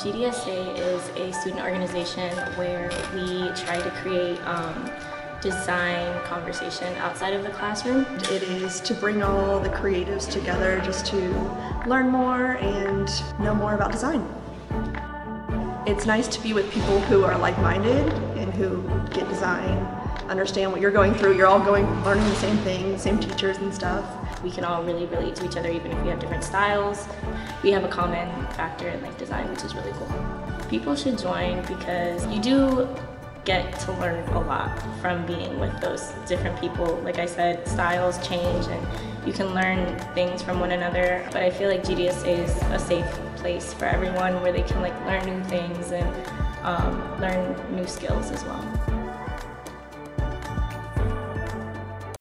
GDSA is a student organization where we try to create um, design conversation outside of the classroom. It is to bring all the creatives together just to learn more and know more about design. It's nice to be with people who are like-minded and who get design, understand what you're going through. You're all going, learning the same thing, same teachers and stuff. We can all really relate to each other even if we have different styles. We have a common factor in like design, which is really cool. People should join because you do get to learn a lot from being with those different people. Like I said, styles change and you can learn things from one another. But I feel like GDSA is a safe place for everyone where they can like learn new things and um, learn new skills as well.